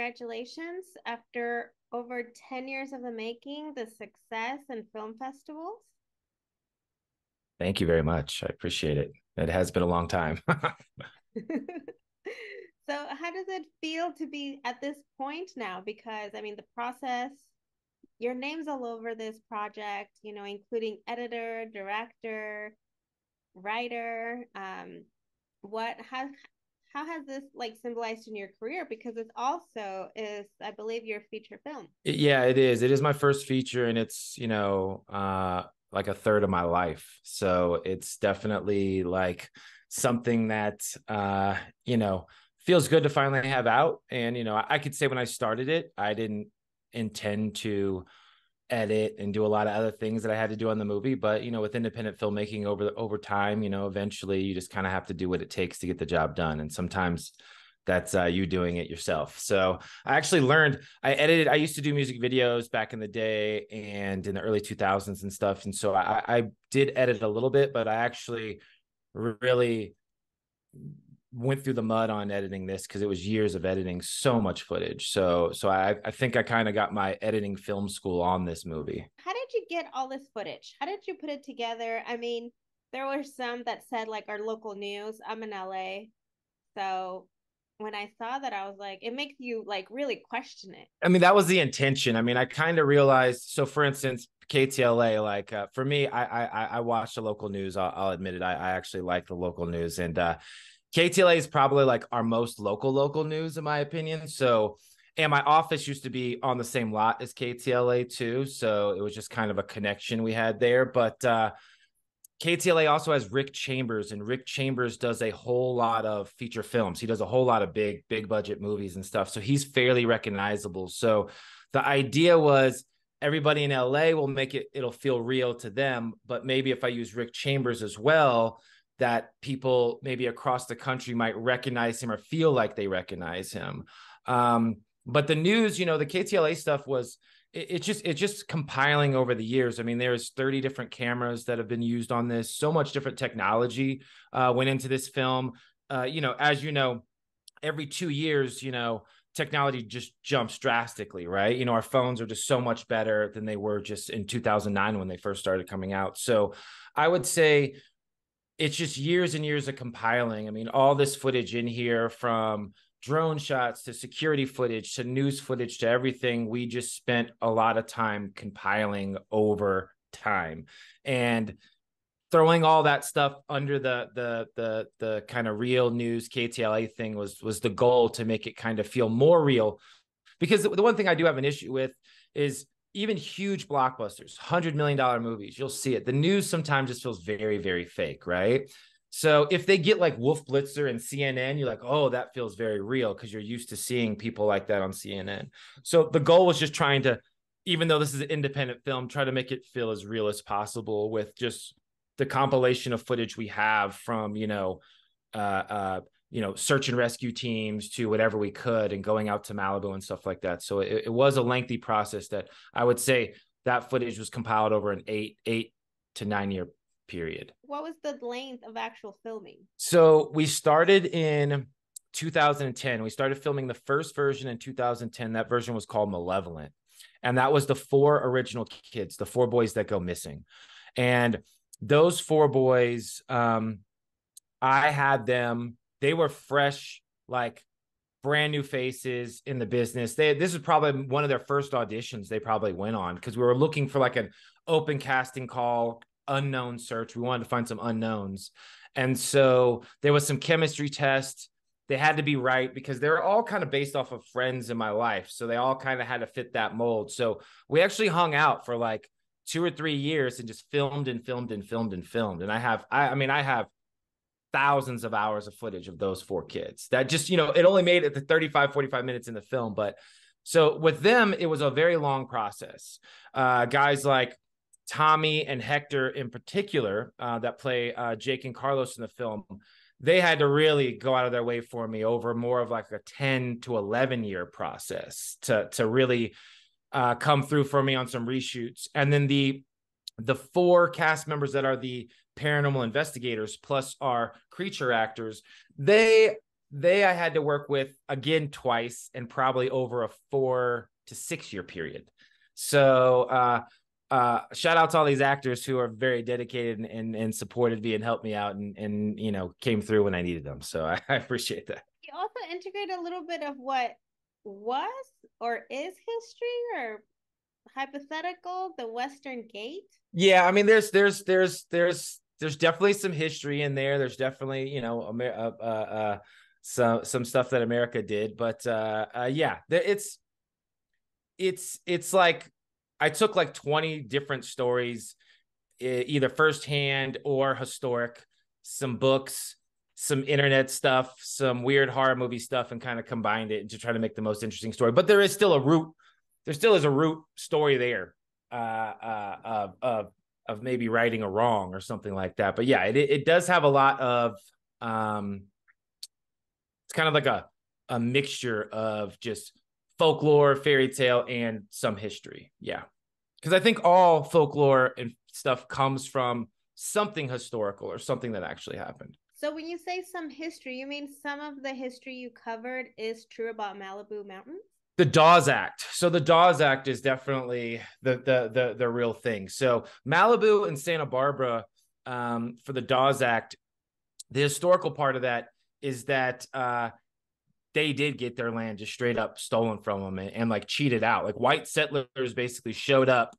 congratulations. After over 10 years of the making, the success and film festivals. Thank you very much. I appreciate it. It has been a long time. so, how does it feel to be at this point now? Because, I mean, the process, your name's all over this project, you know, including editor, director, writer. Um, what, how, how has this like symbolized in your career? Because it also is i believe your feature film. Yeah it is. It is my first feature and it's you know uh like a third of my life. So it's definitely like something that uh you know feels good to finally have out. And you know I, I could say when i started it i didn't intend to edit and do a lot of other things that I had to do on the movie. But you know, with independent filmmaking over over time, you know, eventually you just kind of have to do what it takes to get the job done. And sometimes that's uh, you doing it yourself. So I actually learned. I edited. I used to do music videos back in the day and in the early 2000s and stuff. And so I, I did edit a little bit, but I actually really went through the mud on editing this because it was years of editing so much footage. So so I I think I kind of got my editing film school on this movie. How did you get all this footage? How did you put it together? I mean, there were some that said like our local news. I'm in LA. So when I saw that, I was like, it makes you like really question it. I mean, that was the intention. I mean, I kind of realized. So, for instance, KTLA, like uh, for me, I I I watch the local news. I'll, I'll admit it. I, I actually like the local news, and uh, KTLA is probably like our most local local news in my opinion. So and my office used to be on the same lot as KTLA too, so it was just kind of a connection we had there. But uh, KTLA also has Rick Chambers, and Rick Chambers does a whole lot of feature films. He does a whole lot of big, big budget movies and stuff. So he's fairly recognizable. So the idea was everybody in LA will make it, it'll feel real to them. But maybe if I use Rick Chambers as well, that people maybe across the country might recognize him or feel like they recognize him. Um, but the news, you know, the KTLA stuff was it, it, just it's just compiling over the years. I mean, there's 30 different cameras that have been used on this. So much different technology uh, went into this film. Uh, you know, as you know, every two years, you know, technology just jumps drastically, right? You know, our phones are just so much better than they were just in 2009 when they first started coming out. So I would say it's just years and years of compiling. I mean, all this footage in here from drone shots to security footage to news footage to everything. We just spent a lot of time compiling over time and throwing all that stuff under the the the the kind of real news KTLA thing was was the goal to make it kind of feel more real because the one thing I do have an issue with is even huge blockbusters, hundred million dollar movies, you'll see it. The news sometimes just feels very, very fake, right? So if they get like Wolf Blitzer and CNN, you're like, oh, that feels very real because you're used to seeing people like that on CNN. So the goal was just trying to, even though this is an independent film, try to make it feel as real as possible with just the compilation of footage we have from, you know, uh, uh, you know search and rescue teams to whatever we could and going out to malibu and stuff like that. So it, it, was a lengthy process that i would say that footage was compiled over an eight eight to nine year period. What was the length of actual filming? So we started in 2010 we started filming the first version in 2010 that version was called malevolent. And that was the four original kids the four boys that go missing. And those four boys um i had them they were fresh, like brand new faces in the business. They this is probably one of their first auditions they probably went on because we were looking for like an open casting call, unknown search. We wanted to find some unknowns. And so there was some chemistry test. They had to be right because they're all kind of based off of friends in my life. So they all kind of had to fit that mold. So we actually hung out for like two or three years and just filmed and filmed and filmed and filmed. And I have, I, I mean, I have thousands of hours of footage of those four kids that just you know it only made it to 35 45 minutes in the film but so with them it was a very long process. Uh, guys like tommy and hector in particular uh, that play uh, jake and carlos in the film they had to really go out of their way for me over more of like a 10 to 11 year process to to really uh, come through for me on some reshoots. And then the the four cast members that are the paranormal investigators plus our creature actors they they I had to work with again twice and probably over a four to six year period. So uh, uh, shout out to all these actors who are very dedicated and, and, and supported me and helped me out and, and, you know, came through when I needed them. So I, I appreciate that. You also integrate a little bit of what was or is history or hypothetical, the Western Gate. Yeah. I mean, there's, there's, there's, there's, there's definitely some history in there. There's definitely, you know, Amer- uh, uh, uh, some, some stuff that America did, but, uh, uh yeah, it's, it's, it's like, I took like 20 different stories, either firsthand or historic, some books, some internet stuff, some weird horror movie stuff, and kind of combined it to try to make the most interesting story. But there is still a root, there still is a root story there uh, uh, of, of, of maybe righting a wrong or something like that. But yeah, it, it does have a lot of, um, it's kind of like a, a mixture of just folklore, fairy tale, and some history. Yeah. Because I think all folklore and stuff comes from something historical or something that actually happened. So when you say some history, you mean some of the history you covered is true about Malibu Mountains? The Dawes Act. So the Dawes Act is definitely the the the, the real thing. So Malibu and Santa Barbara um, for the Dawes Act, the historical part of that is that uh, they did get their land just straight up stolen from them and, and like cheated out. Like white settlers basically showed up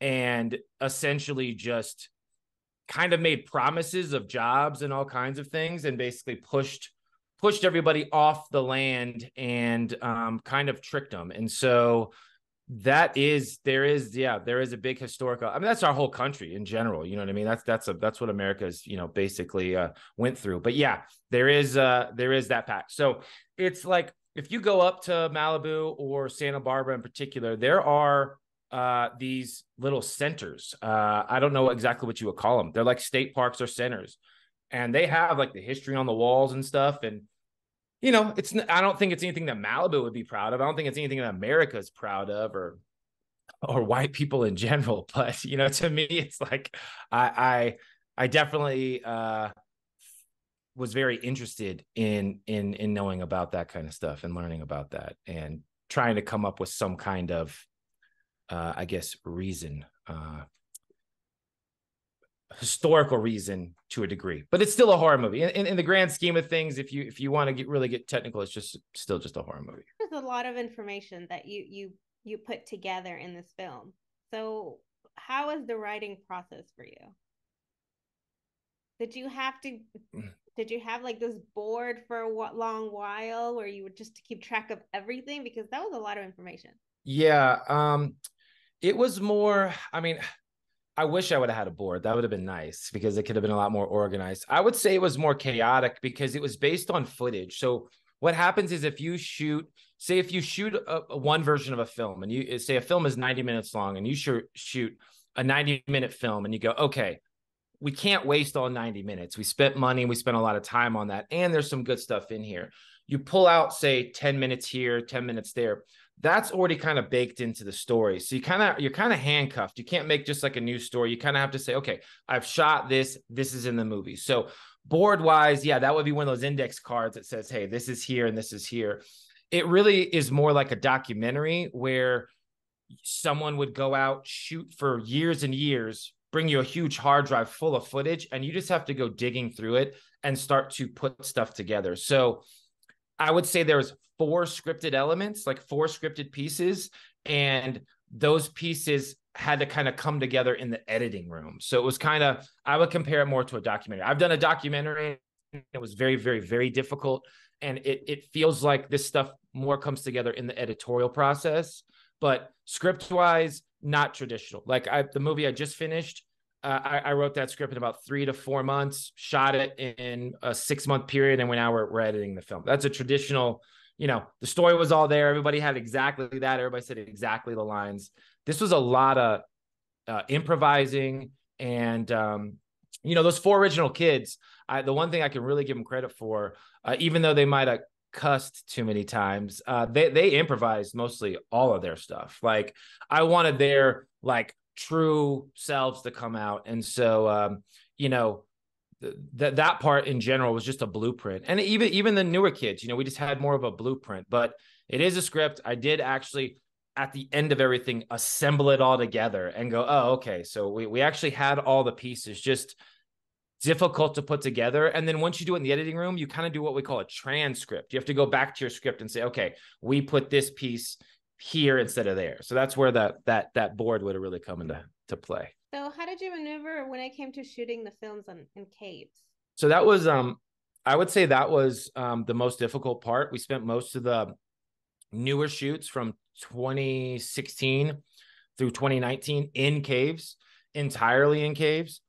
and essentially just kind of made promises of jobs and all kinds of things and basically pushed pushed everybody off the land and um, kind of tricked them. And so that is there is yeah there is a big historical i mean that's our whole country in general you know what i mean? That's that's a that's what america's you know basically uh went through. But yeah there is uh there is that pack so it's like if you go up to malibu or santa barbara in particular there are uh these little centers uh i don't know exactly what you would call them they're like state parks or centers and they have like the history on the walls and stuff and you know, it's I don't think it's anything that Malibu would be proud of. I don't think it's anything that America is proud of or or white people in general. But you know, to me, it's like I I I definitely uh was very interested in in in knowing about that kind of stuff and learning about that and trying to come up with some kind of uh I guess reason uh historical reason to a degree, but it's still a horror movie. In, in, in, the grand scheme of things, if you if you want to get really get technical, it's just still just a horror movie. There's a lot of information that you you you put together in this film. So, how is the writing process for you? Did you have to? Did you have like this board for a long while where you would just keep track of everything because that was a lot of information. Yeah, um, it was more. I mean, I wish I would have had a board. That would have been nice because it could have been a lot more organized. I would say it was more chaotic because it was based on footage. So what happens is if you shoot, say if you shoot a, a one version of a film and you eh, say a film is 90 minutes long and you shoot shoot a 90 minute film and you go, okay, we can't waste all 90 minutes. We spent money, we spent a lot of time on that, and there's some good stuff in here. You pull out, say, 10 minutes here, 10 minutes there that's already kind of baked into the story. So you kind of you're kind of handcuffed. You can't make just like a new story. You kind of have to say, okay, I've shot this. This is in the movie. So board wise, yeah, that would be one of those index cards that says, hey, this is here and this is here. It really is more like a documentary where someone would go out, shoot for years and years, bring you a huge hard drive full of footage, and you just have to go digging through it and start to put stuff together. So I would say there's four scripted elements, like four scripted pieces, and those pieces had to kind of come together in the editing room. So it was kind of I would compare it more to a documentary. I've done a documentary. It was very, very, very difficult, and it it feels like this stuff more comes together in the editorial process. But script wise, not traditional. Like I, the movie I just finished, I, I, wrote that script in about three to four months, shot it in a six month period, and now we're, we're editing the film. That's a traditional you know, the story was all there. Everybody had exactly that. Everybody said exactly the lines. This was a lot of uh, improvising and, um, you know, those four original kids. I, the one thing I can really give them credit for, uh, even though they might have cussed too many times, uh, they they improvised mostly all of their stuff. Like I wanted their like true selves to come out, and so um, you know, that that part in general was just a blueprint. And even even the newer kids you know we just had more of a blueprint but it is a script. I did actually at the end of everything assemble it all together and go oh okay so we, we actually had all the pieces just difficult to put together. And then once you do it in the editing room you kind of do what we call a transcript. You have to go back to your script and say okay we put this piece here instead of there so that's where that that that board would have really come into to play so how did you maneuver when it came to shooting the films on, in caves? So that was um I would say that was um the most difficult part. We spent most of the newer shoots from 2016 through 2019 in caves, entirely in caves.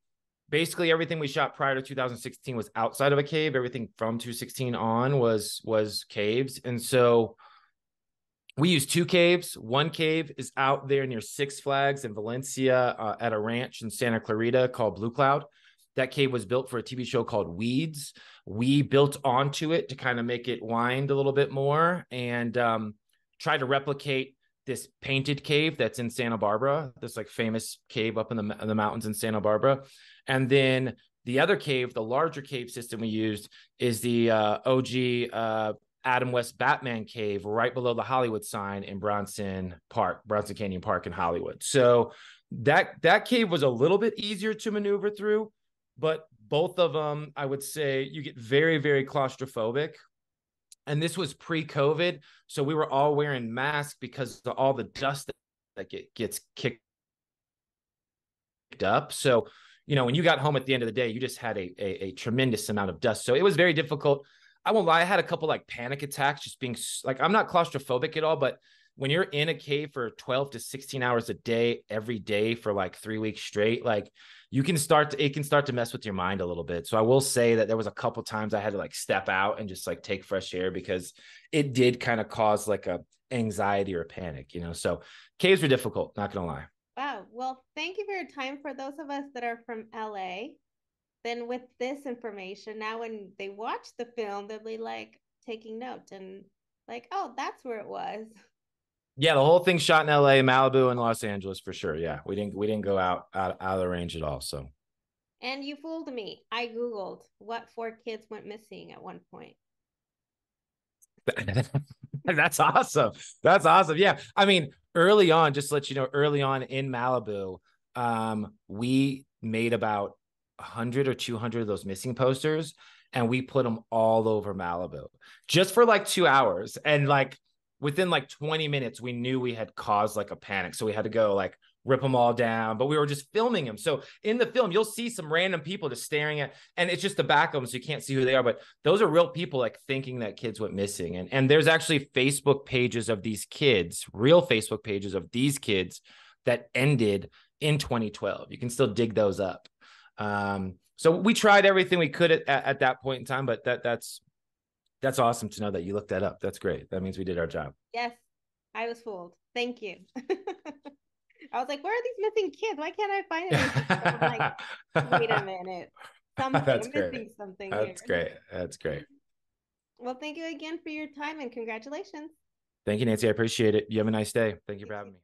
Basically everything we shot prior to 2016 was outside of a cave. Everything from 2016 on was was caves. And so we use two caves. One cave is out there near Six Flags in Valencia uh, at a ranch in Santa Clarita called Blue Cloud. That cave was built for a TV show called Weeds. We built onto it to kind of make it wind a little bit more and um, try to replicate this painted cave that's in Santa Barbara, this like famous cave up in the, in the mountains in Santa Barbara. And then the other cave, the larger cave system we used is the uh, OG uh, Adam West Batman Cave right below the Hollywood sign in Bronson Park, Bronson Canyon Park in Hollywood. So that that cave was a little bit easier to maneuver through, but both of them, I would say, you get very very claustrophobic. And this was pre-COVID, so we were all wearing masks because of all the dust that get, gets kicked up. So you know, when you got home at the end of the day, you just had a, a, a tremendous amount of dust. So it was very difficult I won't lie, I had a couple like panic attacks just being like I'm not claustrophobic at all, but when you're in a cave for 12 to 16 hours a day every day for like 3 weeks straight, like you can start to it can start to mess with your mind a little bit. So I will say that there was a couple times I had to like step out and just like take fresh air because it did kind of cause like a anxiety or a panic, you know. So caves were difficult, not gonna lie. Wow. Well, thank you for your time. For those of us that are from LA, then with this information, now when they watch the film, they'll be like taking note and like, oh, that's where it was. Yeah, the whole thing shot in LA, Malibu, and Los Angeles for sure. Yeah. We didn't we didn't go out out, out of the range at all. So and you fooled me. I Googled what four kids went missing at one point. That's awesome. That's awesome. Yeah. I mean, early on, just to let you know, early on in Malibu, um, we made about 100 or 200 of those missing posters and we put them all over Malibu just for like 2 hours. And like within like 20 minutes we knew we had caused like a panic. So we had to go like rip them all down but we were just filming them so in the film you'll see some random people just staring at and it's just the back of them so you can't see who they are but those are real people like thinking that kids went missing. And and there's actually facebook pages of these kids real facebook pages of these kids that ended in 2012 you can still dig those up um, so we tried everything we could at, at that point in time, but that that's that's awesome to know that you looked that up. That's great. That means we did our job. Yes, I was fooled. Thank you. I was like, where are these missing kids? Why can't I find them? I'm like, wait a minute. Something, That's I'm great. something That's here. great. That's great. Well, thank you again for your time and congratulations. Thank you, Nancy. I appreciate it. You have a nice day. Thank you for having me.